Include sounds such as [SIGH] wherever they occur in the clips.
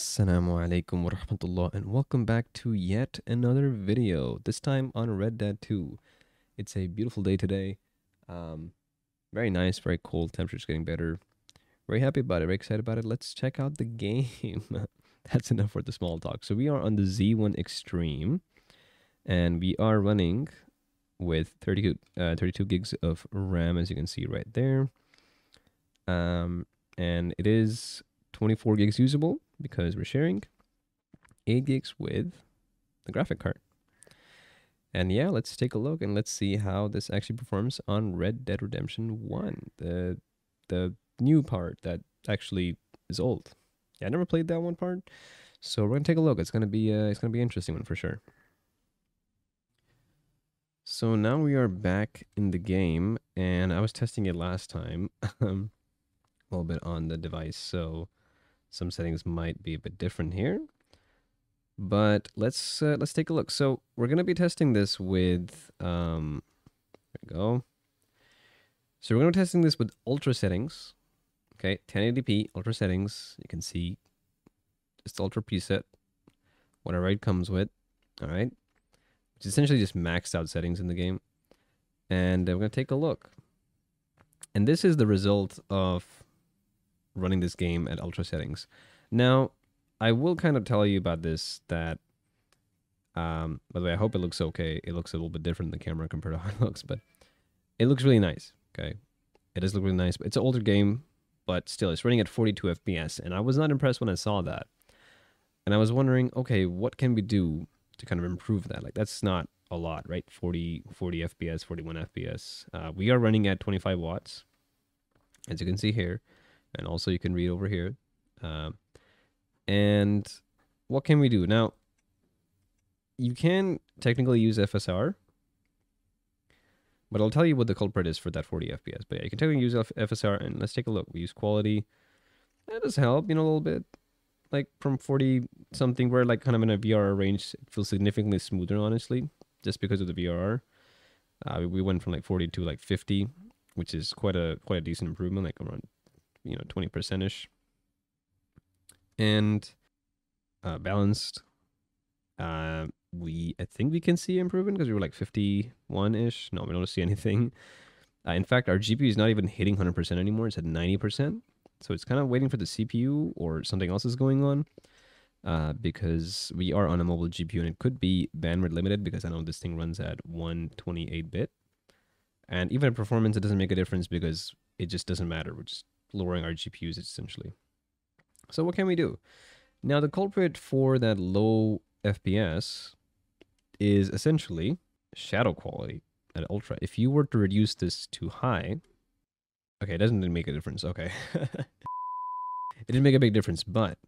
Assalamu alaikum wa rahmatullah and welcome back to yet another video, this time on Red Dead 2. It's a beautiful day today. Um, very nice, very cold, temperature's getting better. Very happy about it, very excited about it. Let's check out the [LAUGHS] game. That's enough for the small talk. So we are on the Z1 Extreme and we are running with 30, uh, 32 gigs of RAM as you can see right there. Um, and it is 24 gigs usable because we're sharing 8 gigs with the graphic card. And yeah, let's take a look and let's see how this actually performs on Red Dead Redemption 1, the the new part that actually is old. Yeah, I never played that one part. So we're to take a look. It's to be uh, it's to be interesting one for sure. So now we are back in the game and I was testing it last time [LAUGHS] um, a little bit on the device. So some settings might be a bit different here. But let's uh, let's take a look. So we're going to be testing this with um there we go. So we're going to be testing this with ultra settings. Okay, 1080p ultra settings. You can see just ultra preset, whatever it comes with. All right, which essentially just maxed out settings in the game. And uh, we're going to take a look. And this is the result of running this game at ultra settings. Now, I will kind of tell you about this that um by the way, I hope it looks okay. It looks a little bit different in the camera compared to [LAUGHS] how it looks, but it looks really nice. Okay. It does look really nice, but it's an older game, but still it's running at 42 FPS, and I was not impressed when I saw that. And I was wondering, okay, what can we do to kind of improve that? Like that's not a lot, right? 40 40 FPS, 41 FPS. Uh, we are running at 25 watts, as you can see here and also you can read over here. Um, and what can we do now? You can technically use FSR, but I'll tell you what the culprit is for that 40 FPS. But yeah, you can technically use FSR, and let's take a look. We use quality. That does help, you know, a little bit. Like from 40 something, where like kind of in a VRR range, it feels significantly smoother, honestly, just because of the VRR. Uh, we went from like 40 to like 50, which is quite a quite a decent improvement, like around you know 20% ish and uh, balanced uh, we i think we can see improvement because we were like 51 ish no we don't see [LAUGHS] anything. Uh, in fact our gpu is not even hitting 100% anymore. It's at 90% so it's kind of waiting for the cpu or something else is going on uh, because we are on a mobile gpu and it could be bandwidth limited because i know this thing runs at 128 bit. And even at performance it doesn't make a difference because it just doesn't matter. We're just lowering our GPUs essentially. So what can we do? Now the culprit for that low FPS is essentially shadow quality at ultra. If you were to reduce this to high, okay, it doesn't make a difference. Okay. [LAUGHS] it didn't make a big difference, but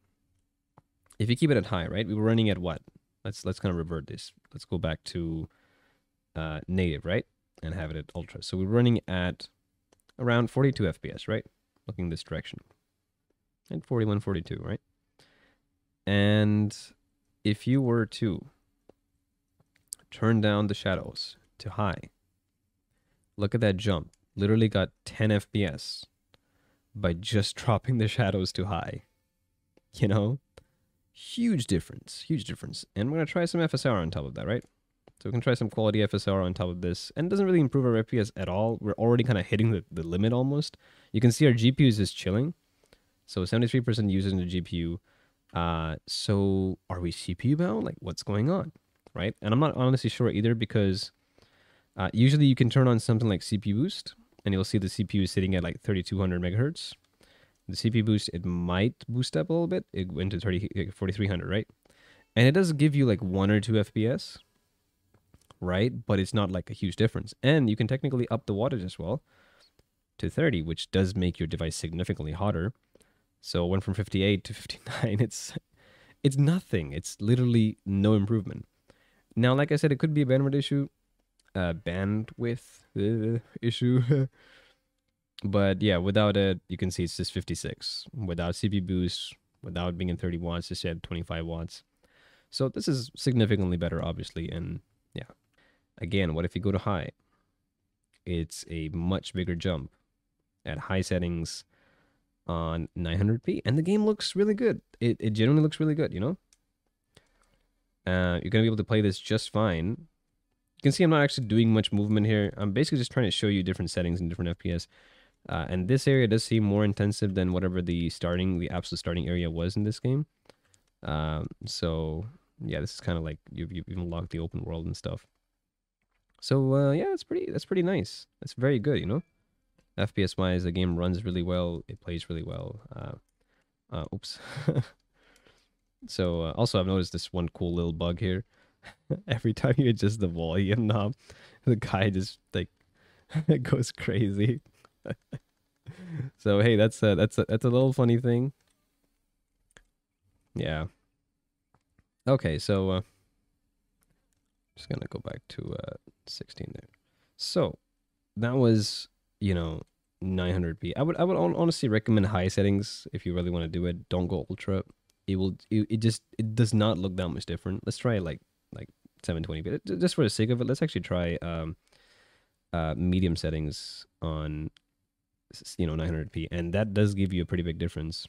if you keep it at high, right? We were running at what? Let's let's kind of revert this. Let's go back to uh, native, right? And have it at ultra. So we're running at around 42 FPS, right? Looking this direction. And 41, 42, right? And if you were to turn down the shadows to high, look at that jump. Literally got 10 FPS by just [LAUGHS] dropping the shadows to high. You know? Huge difference. Huge difference. And we're going to try some FSR on top of that, right? So we can try some quality FSR on top of this. And it doesn't really improve our FPS at all. We're already kind of hitting the, the limit almost. You can see our GPU is just chilling. So 73% using the GPU. Uh, so are we CPU bound? Like what's going on? Right? And I'm not honestly sure either because uh, usually you can turn on something like CPU boost and you'll see the CPU is sitting at like 3200 megahertz. The CPU boost, it might boost up a little bit. It went to 30, 4300, right? And it does give you like one or two FPS right? But it's not like a huge difference. And you can technically up the wattage as well to 30, which does make your device significantly hotter. So went from 58 to [LAUGHS] 59. It's it's nothing. It's literally no improvement. Now, like I said, it could be a bandwidth issue, bandwidth uh, issue. [LAUGHS] but yeah, without it, you can see it's just 56. Without CPU boost, without being in 30 watts, just at 25 watts. So this is significantly better, obviously, and yeah, Again, what if you go to high? It's a much bigger jump. At high settings, on 900p, and the game looks really good. It it looks really good. You know. Uh, you're gonna be able to play this just fine. You can see I'm not actually doing much movement here. I'm basically just trying to show you different settings and different FPS. Uh, and this area does seem more intensive than whatever the starting, the absolute starting area was in this game. Um, so yeah, this is kind of like you've, you've even locked the open world and stuff. So uh, yeah, that's pretty that's pretty nice. That's very good, you know. FPS wise, the game runs really well. It plays really well. Uh, uh oops. [LAUGHS] so uh, also, I've noticed this one cool little bug here. [LAUGHS] Every time you adjust the volume knob, [LAUGHS] the guy just like goes crazy. so hey, that's a, that's a, that's a little funny thing. Yeah. Okay, so uh, just gonna go back to uh 16 there. So that was you know 900p. I would I would honestly recommend high settings if you really want to do it. Don't go ultra. It will it, it just it does not look that much different. Let's try like like 720p. Just for the sake of it, let's actually try um uh medium settings on you know 900p and that does give you a pretty big difference.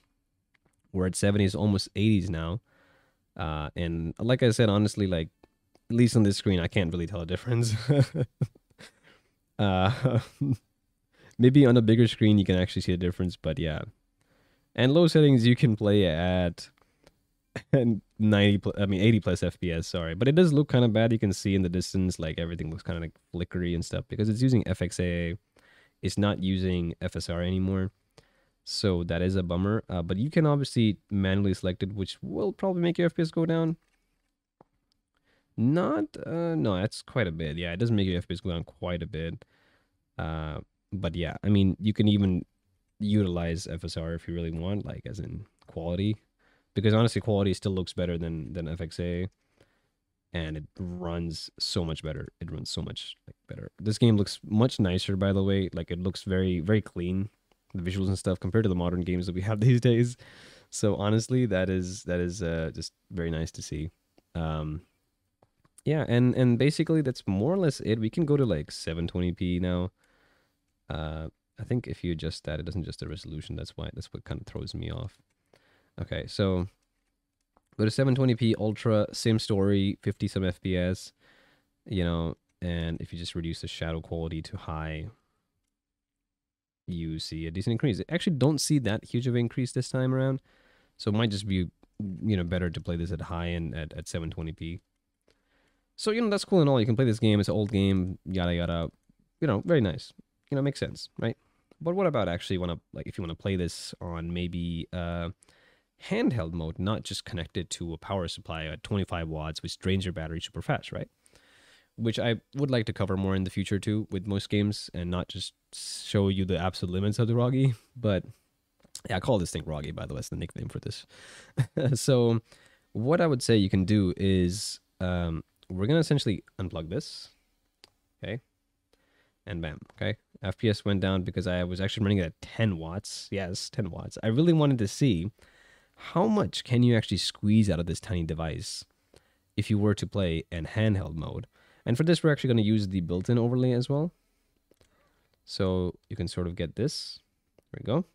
We're at 70s almost 80s now. Uh and like I said honestly like at least on this screen, I can't really tell a difference. [LAUGHS] uh, [LAUGHS] maybe on a bigger screen, you can actually see a difference, but yeah. And low settings, you can play at [LAUGHS] and 90 plus, I mean 80 plus FPS, sorry. But it does look kind of bad. You can see in the distance like everything looks kind of like flickery and stuff because it's using FXAA. It's not using FSR anymore. So that is a bummer. Uh, but you can obviously manually select it, which will probably make your FPS go down. Not, uh, no, that's quite a bit. Yeah, it doesn't make your FPS go down quite a bit. Uh, but yeah, I mean, you can even utilize FSR if you really want, like as in quality, because honestly, quality still looks better than than FXAA, and it runs so much better. It runs so much like better. This game looks much nicer, by the way. Like it looks very very clean, the visuals and stuff compared to the modern games that we [LAUGHS] have these days. So honestly, that is that is uh, just very nice to see. Um, yeah, and and basically that's more or less it. We can go to like 720p now. Uh, I think if you adjust that, it doesn't adjust the resolution. That's why that's what kind of throws me off. Okay, so go to 720p ultra, same story, 50 some FPS. You know, and if you just reduce the shadow quality to high, you see a decent increase. I actually don't see that huge of an increase this time around, so it might just be you know better to play this at high and at, at 720p. So, you know, that's cool and all. You can play this game. It's an old game, yada, yada. You know, very nice. You know, makes sense, right? But what about actually want to, like, if you want to play this on maybe uh, handheld mode, not just connected to a power supply at 25 watts, which drains your battery super fast, right? Which I would like to cover more in the future too with most games and not just show you the absolute limits of the ROGgy. [LAUGHS] But yeah, I call this thing ROGgy, by the way. It's the nickname for this. [LAUGHS] so, what I would say you can do is um, we're going to essentially unplug this. Okay. And bam. Okay. FPS went down because I was actually running it at 10 watts. Yes, 10 watts. I really wanted to see how much can you actually squeeze out of this tiny device if you were to play in handheld mode. And for this, we're actually going to use the built-in overlay as well. So you can sort of get this. There we go.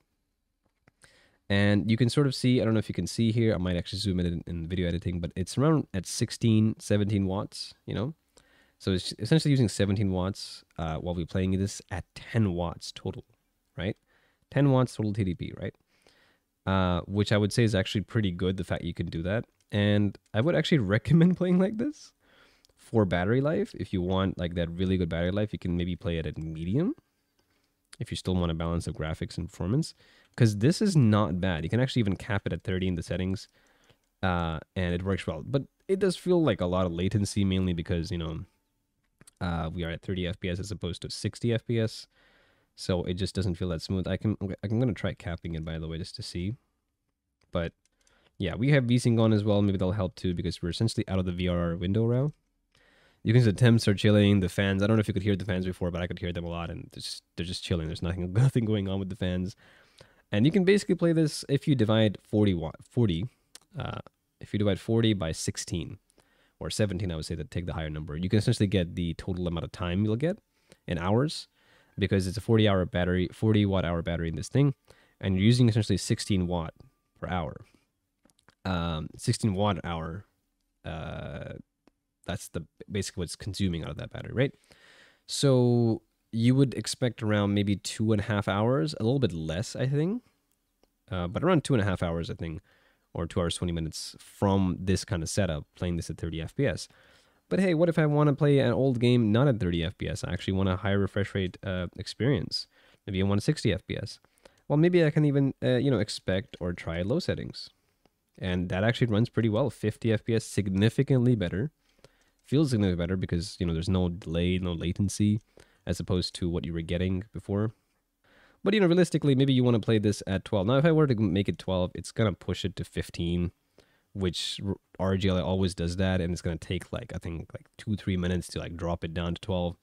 And you can sort of see, I don't know if you can see here, I might actually zoom in in video editing, but it's around at 16, 17 watts, you know? So it's essentially using 17 watts uh, while we're playing this at 10 watts total, right? 10 watts total TDP, right? Uh, which I would say is actually pretty good, the fact you can do that. And I would actually [LAUGHS] recommend playing like this for battery life. If you want like that really good battery life, you can maybe play it at medium if you still want a balance of graphics and performance because this is not bad. You can actually even cap it at 30 in the settings, uh, and it works well. But it does feel like a lot of latency, mainly because you know uh, we are at 30 FPS as opposed to 60 FPS, so it just doesn't feel that smooth. I can I'm gonna try capping it by the way just to see, but yeah, we have VSync on as well. Maybe that'll help too because we're essentially out of the VRR window now. You can see the temps are chilling. The fans. I don't know if you could hear the fans before, but I could hear them a lot, and they're just, they're just chilling. There's nothing [LAUGHS] nothing going on with the fans. And you can basically play this if you divide 40 watt, 40, uh, if you divide 40 by 16 or 17, I would say that take the higher number. You can essentially get the total amount of time you'll get in hours because it's a 40 hour battery, 40 watt hour battery in this thing. and you're using essentially 16 watt per hour. Um, 16 watt hour. Uh, that's the basically what's consuming out of that battery, right? So you would expect around maybe two and a half hours, a little bit less, I think, uh, but around two and a half hours, I think, or two hours, 20 minutes from this kind of setup, playing this at 30 FPS. But hey, what if I want to play an old game not at 30 FPS? I actually want a higher refresh rate uh, experience. Maybe I want a 60 FPS. Well, maybe I can even, uh, you know, expect or try low settings. And that actually runs pretty well. 50 FPS, significantly better. Feels significantly better because, you know, there's no delay, no latency, as opposed to what you were getting before. But, you know, realistically, maybe you want to play this at 12. Now, if I were to make it 12, it's going to push it to 15 which ROG Ally always does that, and it's gonna take like I think like two three minutes to like drop it down to twelve.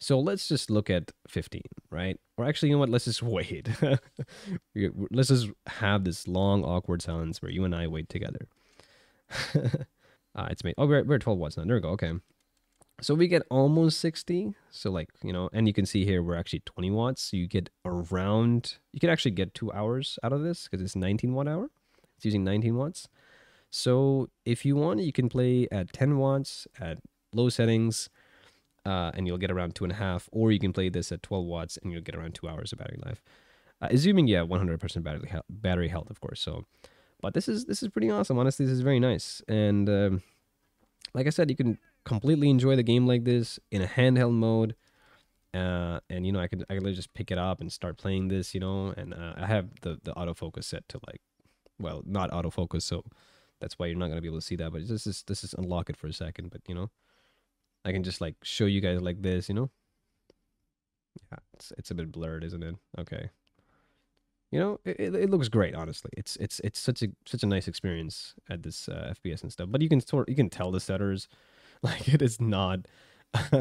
So let's just look at 15, right? Or actually, you know what? Let's just [LAUGHS] wait. let's just have this long, awkward silence where you and I wait together. [LAUGHS] uh, it's made. Oh, we're, we're at 12 watts now. There we go. Okay. So we get almost 60. So, like, you know, and you can see here we're actually 20 watts. So you get around, you can actually get two hours out of this because it's 19 watt hour. It's using 19 watts. So if you want, you can play at 10 watts at low settings, uh, and you'll get around two and a half. Or you can play this at 12 watts, and you'll get around two hours of battery life. Uh, assuming yeah, 100% battery battery health, of course. So, but this is this is pretty awesome. Honestly, this is very nice. And um, like I said, you can completely enjoy the game like this in a handheld mode. Uh, and you know, I can I can just pick it up and start playing this. You know, and uh, I have the the autofocus set to like, well, not autofocus, so that's why you're not going to be able to see that. But this is this is unlock it for a second. But you know, I can just like show you guys like this. You know, yeah, it's it's a bit blurred, isn't it? Okay. You know, it, it, looks great. Honestly, it's it's it's such a such a nice experience at this uh, FPS and stuff. But you can sort you can tell the stutters, [LAUGHS] like it is not, [LAUGHS]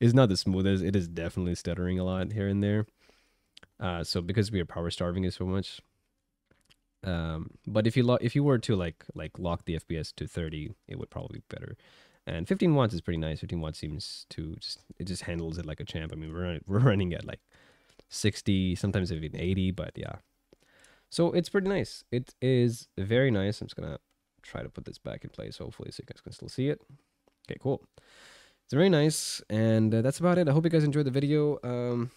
it's not the smoothest. It is definitely stuttering a lot here and there. Uh, so because we are power starving it so much, um, but if you lo- if you were to like like lock the FPS to 30, it would probably be better. And 15 watts is pretty nice. 15 watts seems to just it just handles it like a champ. I mean, we're we're running at like 60, sometimes even 80, but yeah. So it's pretty nice. It is very nice. I'm just gonna try to put this back in place, hopefully, so you guys can still see it. Okay, cool. It's very nice, and uh, that's about it. I hope you guys enjoyed the video. Um,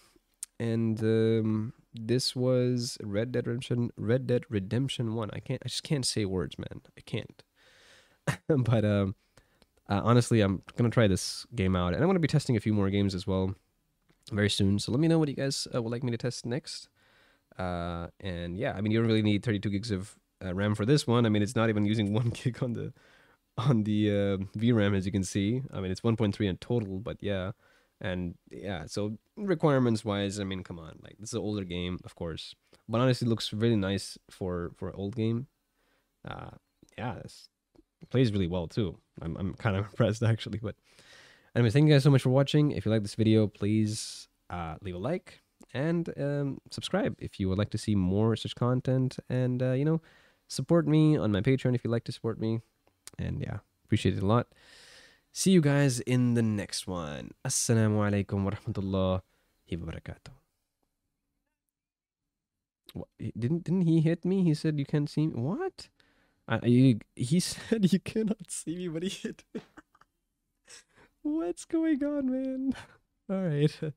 and um, this was Red Dead Redemption Red Dead Redemption 1. I can't I just can't say words, man. I can't. [LAUGHS] but um uh, honestly, I'm going to try this game out and I'm going to be testing a few more games as well very soon. So let me know what you guys uh, would like me to test next. Uh and yeah, I mean you don't really need 32 gigs of uh, RAM for this one. I mean it's not even using [LAUGHS] 1 gig on the on the uh, VRAM as you can see. I mean it's 1.3 in total, but yeah. And yeah, so requirements wise, I mean, come on, like this is an older game, of course, but honestly, looks really nice for for an old game. Uh, yeah, plays really well too. I'm I'm kind of [LAUGHS] impressed actually. But anyway, thank you guys so much for watching. If you like this video, please uh, leave a like and um, subscribe if you would like to see more such content. And uh, you know, support me on my Patreon if you'd like to support me. And yeah, appreciate it a lot. See you guys in the next one. Assalamu alaikum wa rahmatullahi wa barakatuh. Didn't didn't he hit me? He said you can't see me. What? I, he [LAUGHS] said you cannot see me, but he hit me. What's going on, man? [LAUGHS] All right.